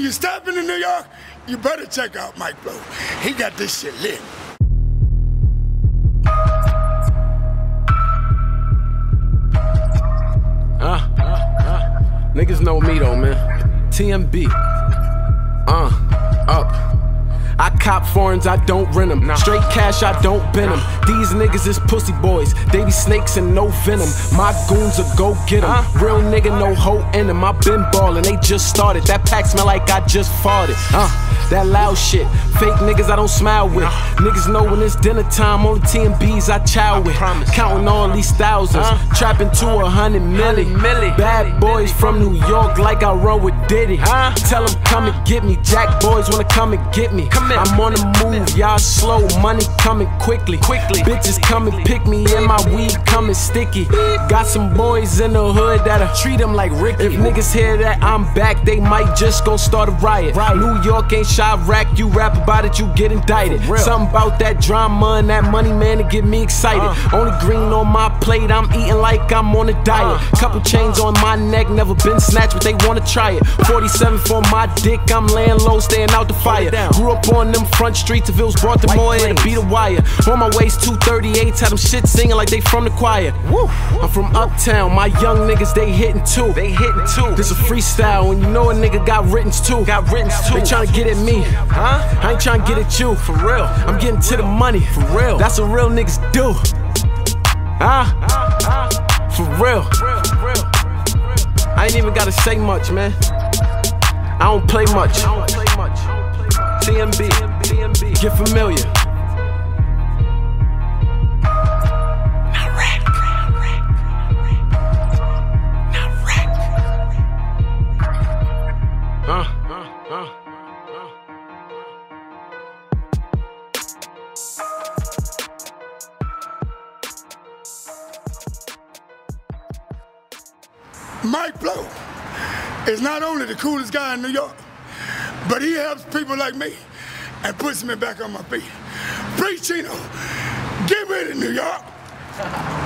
when you step into New York, you better check out Mike Flow. He got this shit lit. Niggas know me though, man. TMB. Uh. I cop foreigns, I don't rent them. Straight cash, I don't bend them. These niggas is pussy boys, they be snakes and no venom. My goons are go get them. Real nigga, no hoe in them. I been ballin', they just started. That pack smell like I just farted. Uh, that loud shit. Fake niggas I don't smile with. Niggas know when it's dinner time, only TMBs I chow with. Counting all these thousands, trapping to a hundred milli. Bad boys from New York, like I run with Diddy. Tell them come and get me. Jack boys wanna come and get me. I'm on the move, y'all slow, money coming quickly. Quickly, bitches come and pick me, and my weed coming sticky. Got some boys in the hood that'll treat them like Ricky. If niggas hear that I'm back, they might just go start a riot. New York ain't Chiraq, you rap about it, you get indicted. Something about that drama and that money, man, to get me excited. Uh. Only green on my plate, I'm eating like I'm on a diet. Uh-huh. Couple chains on my neck, never been snatched, but they wanna try it. 47 for my dick, I'm laying low, staying out the fire. Grew up on them front streets of Hills, Baltimore, and to beat a wire. On my waist, 238s, had them shit singing like they from the choir. I'm from uptown, my young niggas, they hitting too. They hitting too. This a freestyle, and you know a nigga got written too. Got written too. They tryna get at me, huh? I ain't tryna get at you, for real. I'm getting to the money, for real. That's what real niggas do. Huh? For real. I ain't even gotta say much, man. I don't play much. TMB, get familiar. Mike Flow is not only the coolest guy in New York, but he helps people like me and puts me back on my feet. Free Chino, get ready, New York.